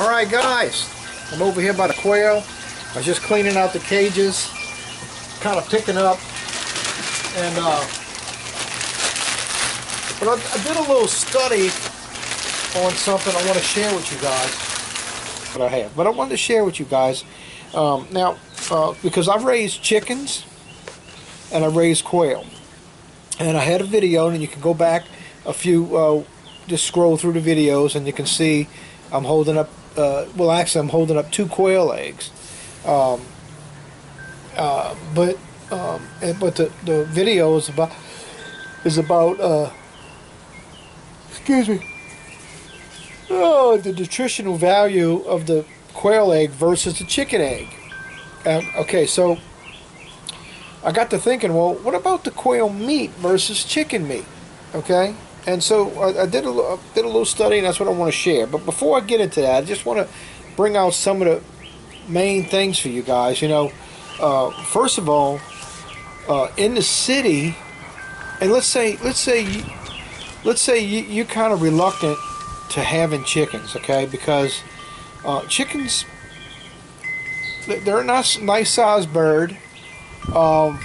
Alright guys, I'm over here by the quail. I was just cleaning out the cages, kind of picking up, and uh, but I, I did a little study on something I want to share with you guys. But I have, but I wanted to share with you guys um, now uh, because I've raised chickens and I raised quail, and I had a video, and you can go back a few, uh, just scroll through the videos, and you can see I'm holding up uh, well, actually, I'm holding up two quail eggs. Um, uh, but um, and, but the, the video is about is about uh, excuse me. Oh, the nutritional value of the quail egg versus the chicken egg. Um, okay, so I got to thinking, well, what about the quail meat versus chicken meat? Okay, and so I, I did a I did a little study, and that's what I want to share. But before I get into that, I just want to bring out some of the main things for you guys. You know, uh, first of all, uh, in the city, and let's say let's say let's say you, you're kind of reluctant to having chickens, okay? Because uh, chickens, they're a nice, nice sized bird. Um,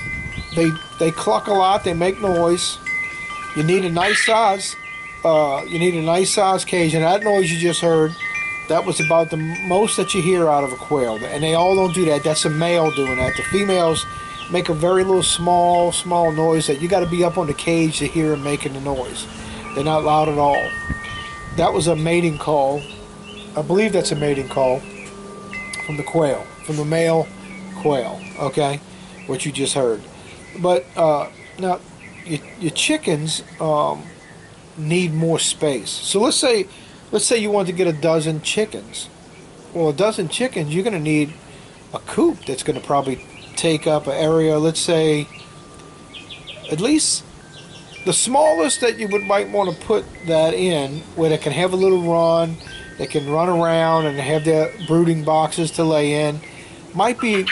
they they cluck a lot. They make noise. You need a nice size. Uh, you need a nice size cage, and that noise you just heard, that was about the most that you hear out of a quail. And they all don't do that. That's a male doing that. The females make a very little small, small noise that you got to be up on the cage to hear them making the noise. They're not loud at all. That was a mating call. I believe that's a mating call from the quail, from the male quail. Okay, what you just heard. But uh, now your, your chickens um, need more space. So let's say let's say you want to get a dozen chickens. Well, a dozen chickens, you're going to need a coop that's going to probably take up an area. Let's say at least the smallest that you would might want to put that in, where they can have a little run, they can run around and have their brooding boxes to lay in, might be.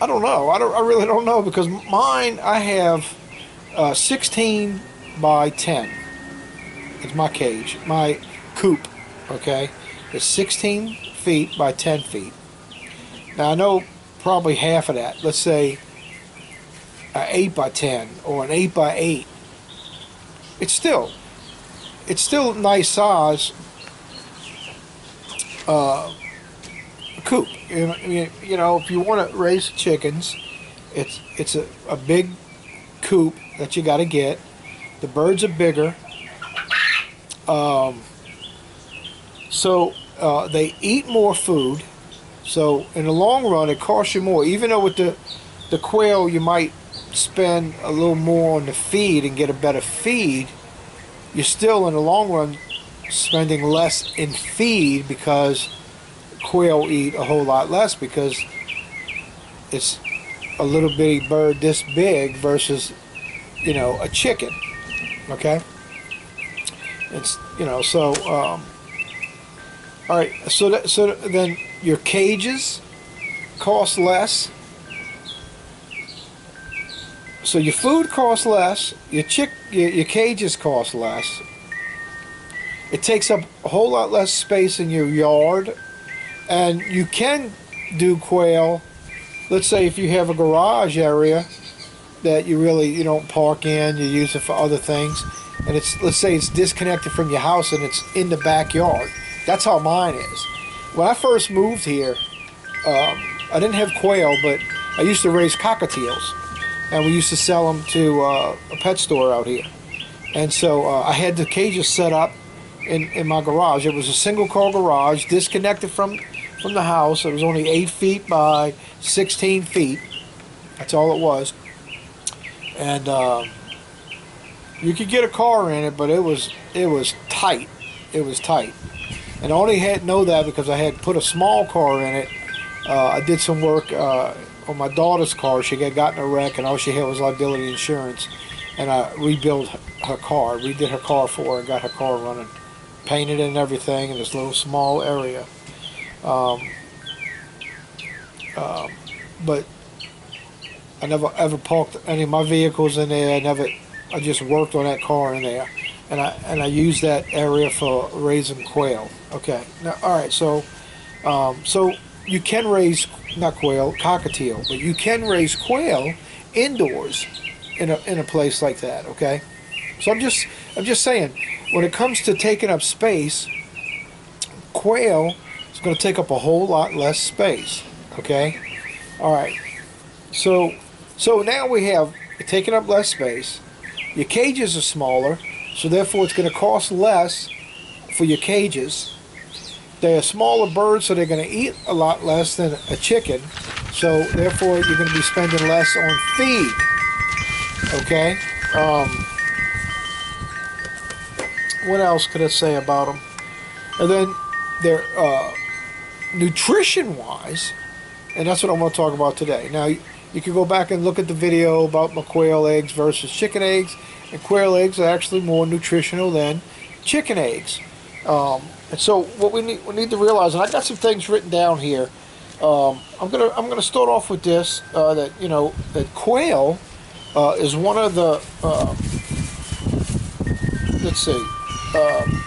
I don't know. I don't. I really don't know because mine I have uh, 16 by 10 It's my cage, my coop. Okay, it's 16 feet by 10 feet. Now I know probably half of that. Let's say an 8 by 10 or an 8 by 8. It's still, it's still nice size. Uh, coop. You know, if you want to raise chickens, it's it's a, a big coop that you got to get. The birds are bigger. Um, so uh, they eat more food. So in the long run, it costs you more. Even though with the the quail, you might spend a little more on the feed and get a better feed. You're still in the long run spending less in feed because quail eat a whole lot less because it's a little bitty bird this big versus you know, a chicken. Okay? It's, you know, so, um, all right, so, that, so then your cages cost less. So your food costs less, your chick, your, your cages cost less. It takes up a whole lot less space in your yard, and you can do quail. Let's say if you have a garage area, that you really you don't park in, you use it for other things, and it's let's say it's disconnected from your house and it's in the backyard. That's how mine is. When I first moved here, um, I didn't have quail, but I used to raise cockatiels, and we used to sell them to uh, a pet store out here. And so uh, I had the cages set up in, in my garage. It was a single car garage, disconnected from from the house. It was only eight feet by 16 feet. That's all it was and uh, you could get a car in it, but it was it was tight. It was tight, and I only had know that because I had put a small car in it. Uh, I did some work uh, on my daughter's car. She had gotten a wreck, and all she had was liability insurance, and I rebuilt her car, redid her car for her, and got her car running, painted and everything in this little small area. Um, um, but I never ever parked any of my vehicles in there. I never, I just worked on that car in there. and I and I use that area for raising quail. Okay. Now, all right. So, um, so you can raise not quail, cockatiel, but you can raise quail indoors in a in a place like that. Okay. So I'm just I'm just saying when it comes to taking up space, quail is going to take up a whole lot less space. Okay. All right. So so now we have taken up less space. Your cages are smaller, so therefore it's going to cost less for your cages. They're smaller birds, so they're going to eat a lot less than a chicken. So therefore you're going to be spending less on feed. Okay. Um, what else could I say about them? And then they're uh, nutrition-wise, and that's what I want to talk about today. Now you can go back and look at the video about quail eggs versus chicken eggs, and quail eggs are actually more nutritional than chicken eggs. Um, and so what we need we need to realize, and I got some things written down here. Um, I'm gonna I'm gonna start off with this uh, that you know that quail uh, is one of the uh, let's see um,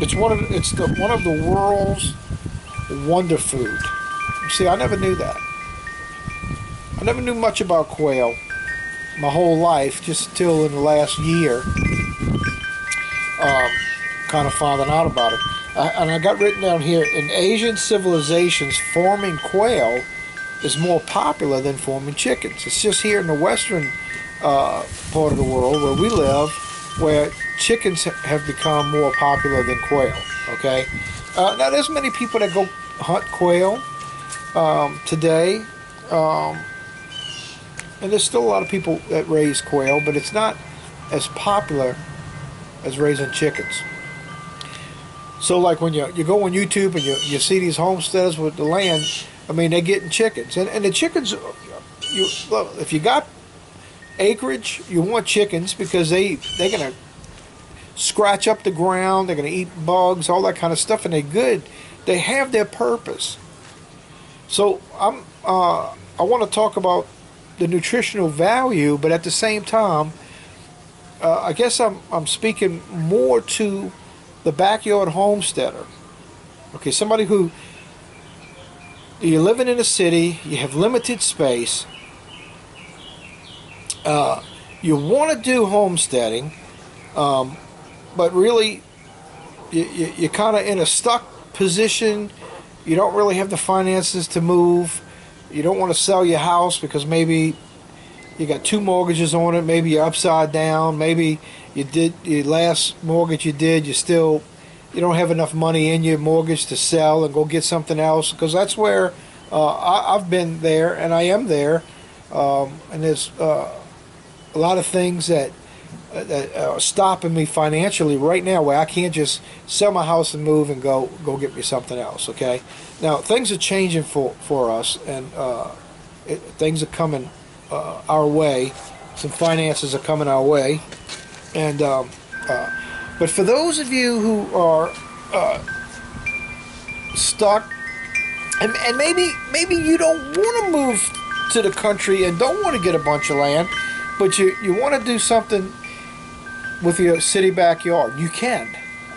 it's one of it's the one of the world's wonder food. See, I never knew that. I never knew much about quail my whole life, just till in the last year, um, kind of finding out about it. And I got written down here in Asian civilizations, farming quail is more popular than farming chickens. It's just here in the western uh, part of the world where we live, where chickens have become more popular than quail. Okay, uh, now there's many people that go hunt quail um, today. Um, and there's still a lot of people that raise quail, but it's not as popular as raising chickens. So like when you, you go on YouTube and you, you see these homesteaders with the land, I mean, they're getting chickens. And, and the chickens, you well, if you got acreage, you want chickens because they, they're going to scratch up the ground, they're going to eat bugs, all that kind of stuff, and they're good. They have their purpose. So I'm, uh, I want to talk about the nutritional value, but at the same time, uh, I guess I'm, I'm speaking more to the backyard homesteader. Okay, somebody who you're living in a city, you have limited space, uh, you want to do homesteading, um, but really you, you, you're kind of in a stuck position. You don't really have the finances to move you don't want to sell your house because maybe you got two mortgages on it maybe you're upside down maybe you did your last mortgage you did you still you don't have enough money in your mortgage to sell and go get something else because that's where uh, I, have been there and I am there um, and there's uh, a lot of things that that are stopping me financially right now where I can't just sell my house and move and go go get me something else okay? Now things are changing for for us and uh, it, things are coming uh, our way. Some finances are coming our way. And um, uh, but for those of you who are uh, stuck and, and maybe maybe you don't want to move to the country and don't want to get a bunch of land but you, you want to do something with your city backyard. You can.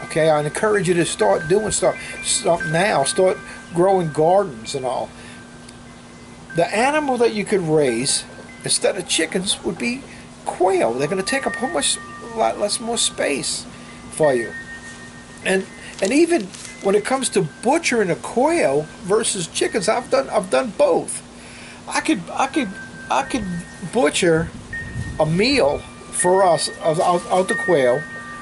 Okay, I encourage you to start doing stuff, stuff now. Start growing gardens and all. The animal that you could raise instead of chickens would be quail. They're going to take up how much lot less more space for you. And and even when it comes to butchering a quail versus chickens, I've done I've done both. I could I could I could butcher a meal for us out, out the quail.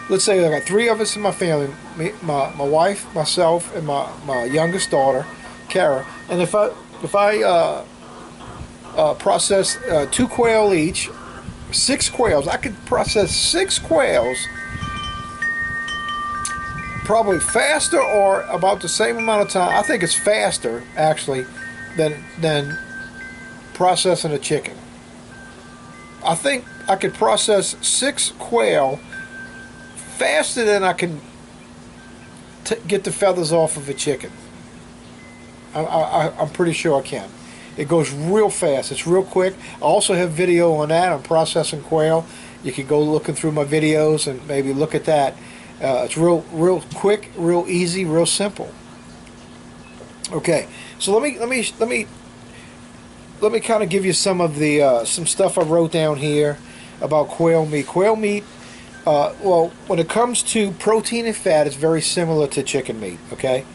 Let's say I got three of us in my family: me, my my wife, myself, and my my youngest daughter, Kara. And if I if I uh, uh, process uh, two quail each, six quails, I could process six quails probably faster or about the same amount of time. I think it's faster actually than than processing a chicken. I think I could process six quail faster than I can get the feathers off of a chicken. I, I, I'm pretty sure I can. It goes real fast. It's real quick. I also have video on that on processing quail. you can go looking through my videos and maybe look at that. Uh, it's real, real quick, real easy, real simple. Okay, so let me let me let me let me kind of give you some of the uh, some stuff I wrote down here about quail meat. Quail meat, uh, well, when it comes to protein and fat, it's very similar to chicken meat. Okay,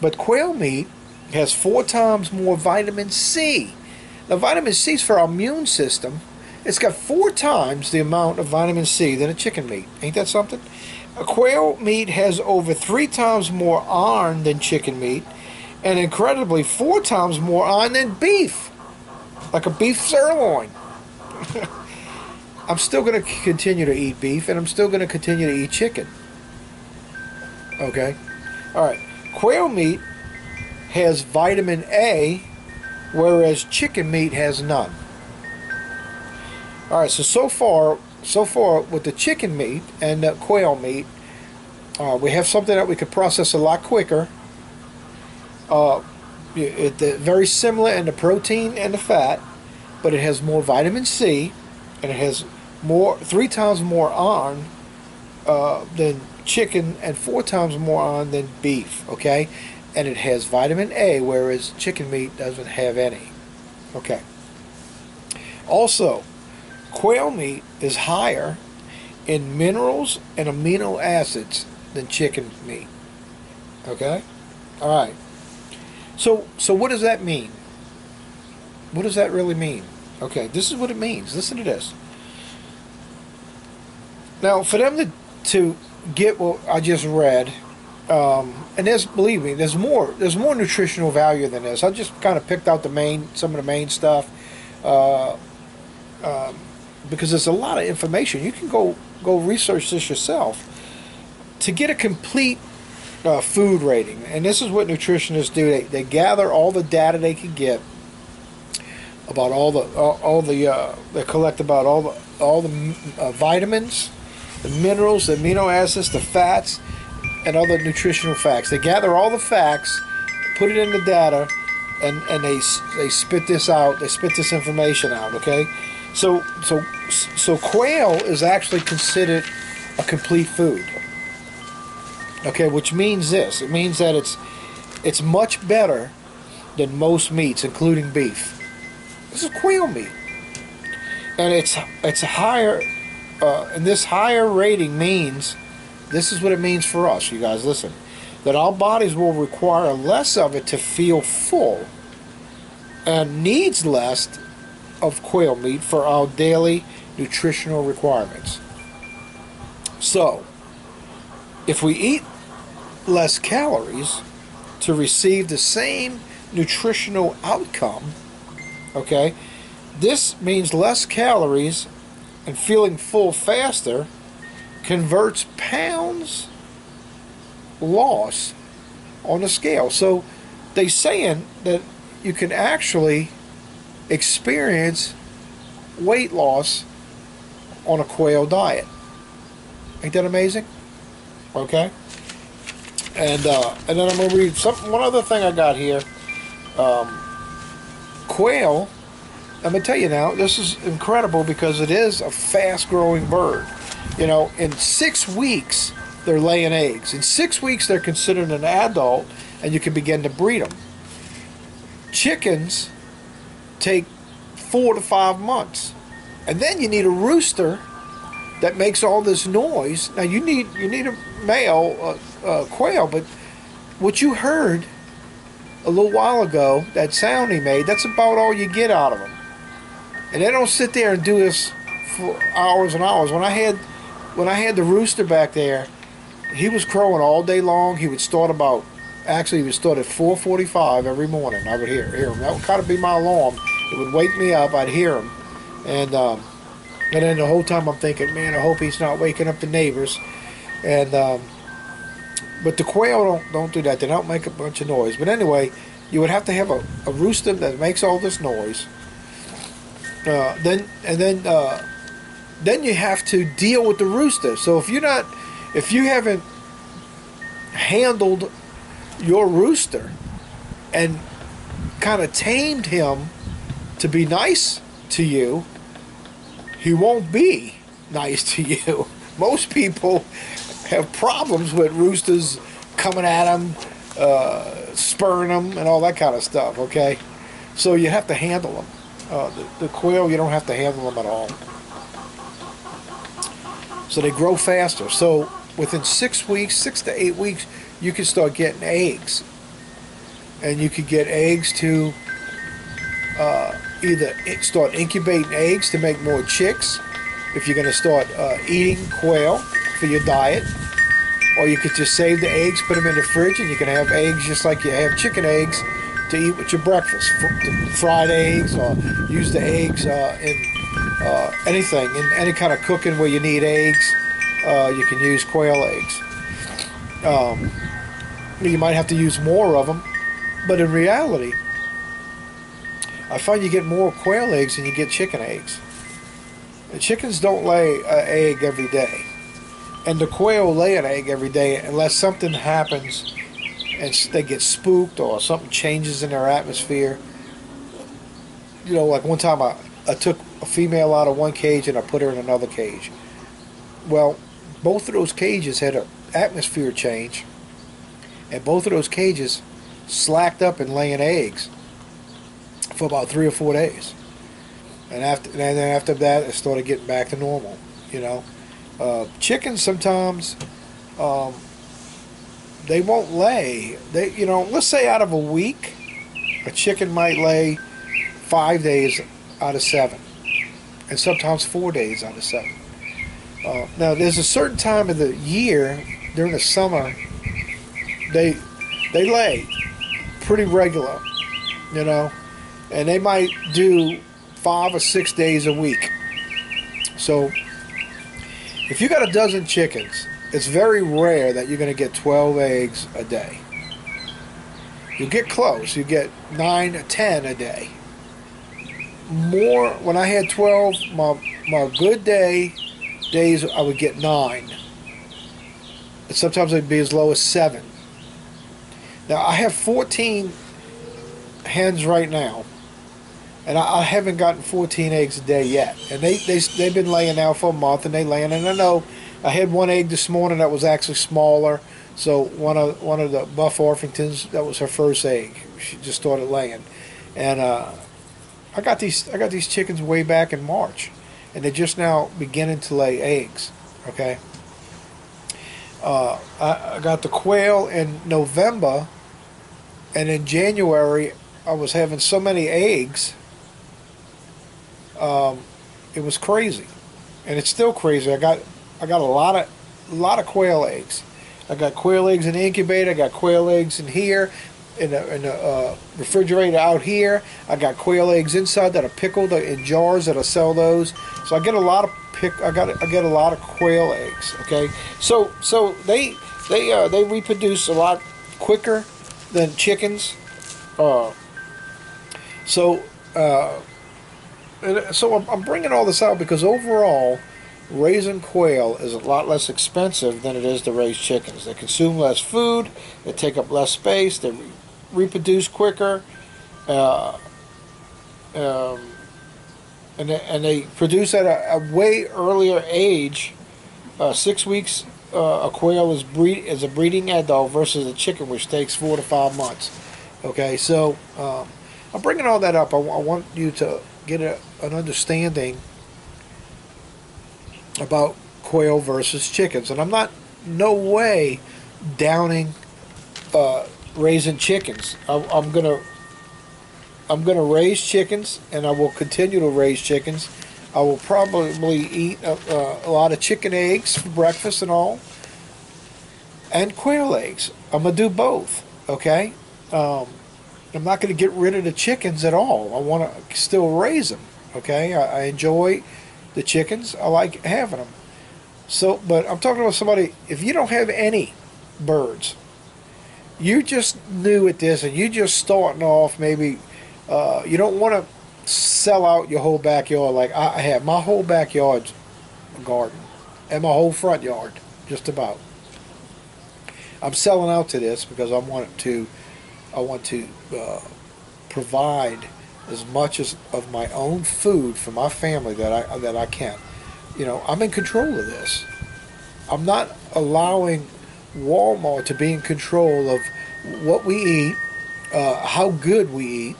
but quail meat has four times more vitamin C. Now, vitamin C is for our immune system. It's got four times the amount of vitamin C than a chicken meat. Ain't that something? A quail meat has over three times more iron than chicken meat, and incredibly, four times more iron than beef, like a beef sirloin. I'm still going to continue to eat beef, and I'm still going to continue to eat chicken. Okay? All right. Quail meat has vitamin A, whereas chicken meat has none. All right, so so far, so far with the chicken meat and the quail meat, uh, we have something that we could process a lot quicker. Uh, it, it, very similar in the protein and the fat, but it has more vitamin C, and it has more three times more iron uh, than chicken, and four times more iron than beef. Okay, and it has vitamin A, whereas chicken meat doesn't have any. Okay. Also, quail meat is higher in minerals and amino acids than chicken meat. Okay? All right. So so what does that mean? What does that really mean? Okay, this is what it means. Listen to this. Now, for them to to get what I just read um, and there's believe me, there's more. There's more nutritional value than this. I just kind of picked out the main, some of the main stuff, uh, um, because there's a lot of information. You can go go research this yourself to get a complete uh, food rating. And this is what nutritionists do. They, they gather all the data they can get about all the all, all the uh, they collect about all the all the uh, vitamins, the minerals, the amino acids, the fats and other nutritional facts. They gather all the facts, put it in the data, and, and they they spit this out. They spit this information out. Okay, so so so quail is actually considered a complete food. Okay, which means this. It means that it's it's much better than most meats, including beef. This is quail meat, and it's it's a higher. Uh, and this higher rating means this is what it means for us, you guys. Listen, that our bodies will require less of it to feel full and needs less of quail meat for our daily nutritional requirements. So, if we eat less calories to receive the same nutritional outcome, okay, this means less calories and feeling full faster converts pounds loss on a scale. So they saying that you can actually experience weight loss on a quail diet. Ain't that amazing? Okay. And uh, and then I'm gonna read some one other thing I got here. Um, quail. I'm gonna tell you now. This is incredible because it is a fast-growing bird. You know, in six weeks, they're laying eggs. In six weeks, they're considered an adult, and you can begin to breed them. Chickens take four to five months, and then you need a rooster that makes all this noise. Now you need you need a male quail, but what you heard a little while ago, that sound he made, that's about all you get out of them. And they don't sit there and do this for hours and hours. When I had when I had the rooster back there, he was crowing all day long. He would start about, actually, he would start at 4:45 every morning. I would hear hear him. That would kind of be my alarm. It would wake me up. I'd hear him, and um, and then the whole time I'm thinking, man, I hope he's not waking up the neighbors. And um, but the quail don't don't do that. They don't make a bunch of noise. But anyway, you would have to have a, a rooster that makes all this noise. Uh, then and then. Uh, then you have to deal with the rooster. So if you're not, if you haven't handled your rooster and kind of tamed him to be nice to you, he won't be nice to you. Most people have problems with roosters coming at them, uh, spurring them, and all that kind of stuff. Okay, so you have to handle them. Uh, the, the quail, you don't have to handle them at all. So they grow faster. So within six weeks, six to eight weeks, you can start getting eggs. And you could get eggs to uh, either start incubating eggs to make more chicks if you're going to start uh, eating quail for your diet. Or you could just save the eggs, put them in the fridge, and you can have eggs just like you have chicken eggs to eat with your breakfast. Fried eggs, or use the eggs uh, in uh, anything, in any kind of cooking where you need eggs. Uh, you can use quail eggs. Um, you might have to use more of them, but in reality, I find you get more quail eggs than you get chicken eggs. The chickens don't lay an egg every day, and the quail lay an egg every day unless something happens and they get spooked or something changes in their atmosphere. You know, like one time I, I took a female out of one cage and I put her in another cage. Well, both of those cages had an atmosphere change, and both of those cages slacked up and laying eggs for about three or four days. And after and then after that, it started getting back to normal. You know, uh, chickens sometimes um, they won't lay. They you know, let's say out of a week, a chicken might lay five days out of seven, and sometimes four days out of seven. Uh, now, there's a certain time of the year during the summer they they lay pretty regular, you know, and they might do five or six days a week. So, if you got a dozen chickens, it's very rare that you're going to get 12 eggs a day. You get close. You get 9 or 10 a day. More, when I had 12, my, my good day days, I would get 9. And sometimes it'd be as low as 7. Now, I have 14 hens right now. And I, I haven't gotten 14 eggs a day yet. And they, they, they've been laying now for a month and they laying. And I know I had one egg this morning that was actually smaller. So one of one of the Buff Orpingtons, that was her first egg. She just started laying, and uh, I got these I got these chickens way back in March, and they're just now beginning to lay eggs. Okay. Uh, I, I got the quail in November, and in January I was having so many eggs. Um, it was crazy, and it's still crazy. I got I got a lot of a lot of quail eggs. I got quail eggs in the incubator. I got quail eggs in here, in the, in uh, refrigerator out here. I got quail eggs inside that are pickled in jars that I sell those. So I get a lot of pick. I got I get a lot of quail eggs. Okay, so so they they uh, they reproduce a lot quicker than chickens. Uh, so uh, so I'm, I'm bringing all this out because overall raising quail is a lot less expensive than it is to raise chickens. They consume less food, they take up less space, they re reproduce quicker, uh, um, and, they, and they produce at a, a way earlier age. Uh, six weeks, uh, a quail is breed is a breeding adult versus a chicken, which takes four to five months. Okay, so um, I'm bringing all that up. I, I want you to get a, an understanding about quail versus chickens. And I'm not, no way, downing uh, raising chickens. I, I'm gonna, I'm gonna raise chickens, and I will continue to raise chickens. I will probably eat a, a lot of chicken eggs for breakfast and all, and quail eggs. I'm gonna do both. Okay. Um, I'm not to get rid of the chickens at all. I want to still raise them. Okay. I, I enjoy the chickens. I like having them. So, but I'm talking about somebody, if you don't have any birds, you just new at this and you just starting off, maybe uh, you don't want to sell out your whole backyard like I have. My whole backyard's garden and my whole front yard, just about. I'm selling out to this because I want to, I want to uh, provide as much as of my own food for my family that I that I can. You know, I'm in control of this. I'm not allowing Walmart to be in control of what we eat, uh, how good we eat,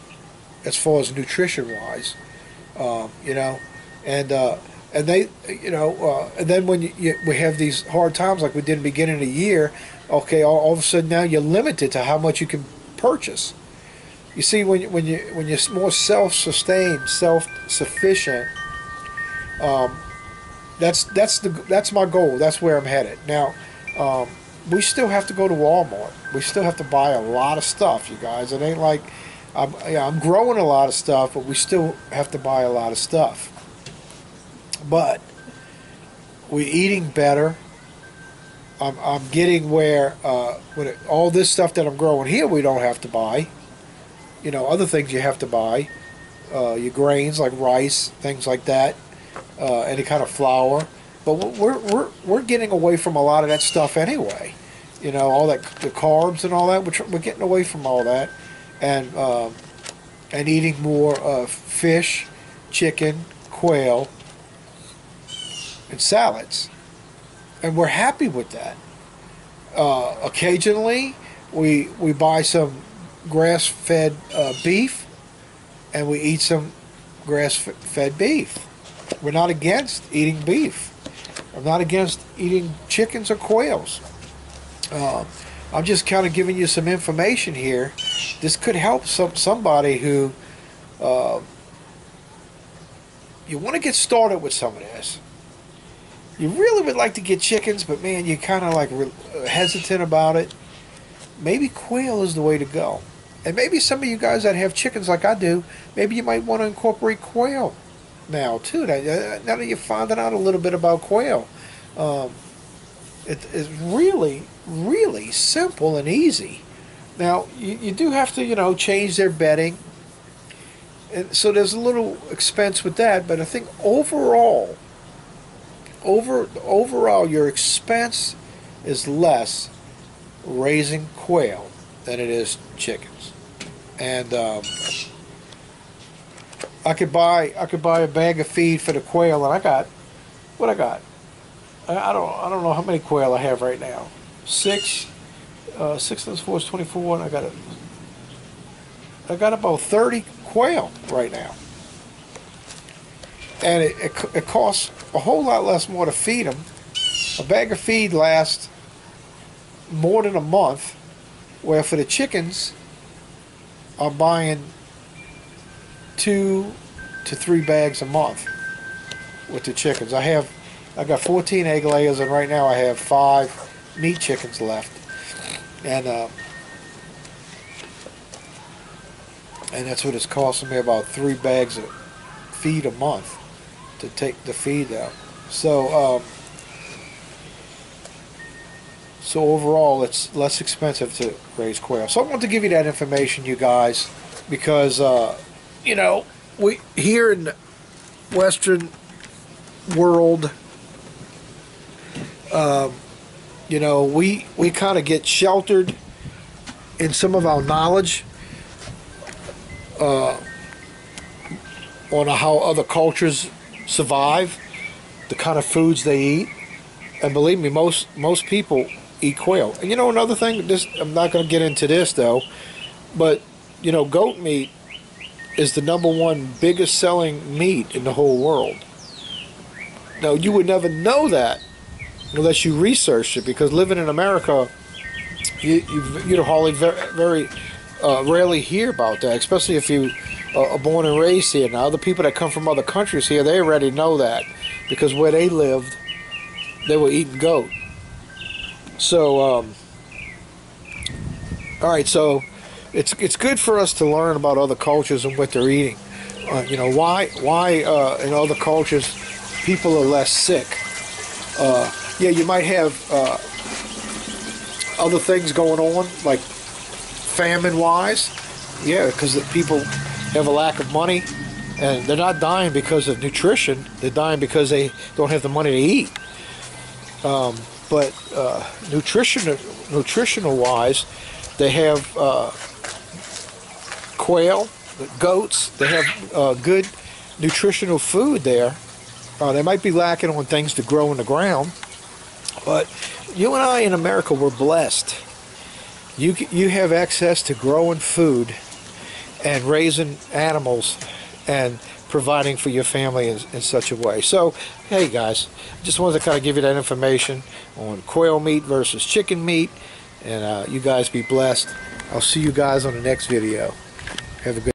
as far as nutrition wise. Um, you know, and uh, and they, you know, uh, and then when you, you, we have these hard times like we did in the beginning of the year, okay, all, all of a sudden now you're limited to how much you can purchase. You see, when you, when you when you're more self-sustained, self-sufficient, um, that's that's the that's my goal. That's where I'm headed. Now, um, we still have to go to Walmart. We still have to buy a lot of stuff, you guys. It ain't like I'm yeah, I'm growing a lot of stuff, but we still have to buy a lot of stuff. But we're eating better. I'm, I'm getting where uh, it, all this stuff that I'm growing here, we don't have to buy. You know, other things you have to buy. Uh, your grains like rice, things like that uh, any kind of flour. But we're, we're, we're getting away from a lot of that stuff anyway. You know, all that the carbs and all that. We're, we're getting away from all that, and um, and eating more uh, fish, chicken, quail, and salads, and we're happy with that. Uh, occasionally, we we buy some grass-fed uh, beef, and we eat some grass-fed beef we're not against eating beef. I'm not against eating chickens or quails. Uh, I'm just kind of giving you some information here. This could help some somebody who uh, you want to get started with some of this. You really would like to get chickens, but man, you're kind of like hesitant about it. Maybe quail is the way to go. And maybe some of you guys that have chickens like I do, maybe you might want to incorporate quail now too. Now, now that you're finding out a little bit about quail, um, it's really, really simple and easy. Now you, you do have to, you know, change their bedding, and so there's a little expense with that. But I think overall, over overall, your expense is less raising quail than it is chickens, and. Um, I could buy I could buy a bag of feed for the quail, and I got what I got. I, I don't I don't know how many quail I have right now. Six, uh, six times four is twenty four, and I got a, I got about thirty quail right now, and it, it it costs a whole lot less more to feed them. A bag of feed lasts more than a month, where for the chickens, I'm buying two to three bags a month with the chickens. I have, I've got 14 egg layers, and right now I have five meat chickens left, and uh, and that's what it's costing me about three bags of feed a month to take the feed out. So. Um, so overall, it's less expensive to raise quail. So I want to give you that information, you guys, because uh, you know, we here in the Western world, um, you know, we we kind of get sheltered in some of our knowledge uh, on how other cultures survive, the kind of foods they eat, and believe me, most most people eat quail. And you know another thing, this I'm not going to get into this though, but you know, goat meat is the number one biggest selling meat in the whole world. Now, you would never know that unless you researched it because living in America, you, you, you'd hardly very, very uh, rarely hear about that, especially if you uh, are born and raised here. Now, the people that come from other countries here, they already know that because where they lived, they were eating goat. So, um, all right, so it's it's good for us to learn about other cultures and what they're eating. Uh, you know why why uh, in other cultures people are less sick. Uh, yeah, you might have uh, other things going on like famine wise. Yeah, because people have a lack of money and they're not dying because of nutrition. They're dying because they don't have the money to eat. Um, but uh, nutrition nutritional wise, they have uh, quail, goats. They have uh, good nutritional food there, Uh, they might be lacking on things to grow in the ground, but you and I in America we're blessed. You you have access to growing food and raising animals and providing for your family in, in such a way. So, hey guys, just wanted to kind of give you that information on quail meat versus chicken meat, and uh, you guys be blessed. I'll see you guys on the next video. Have a good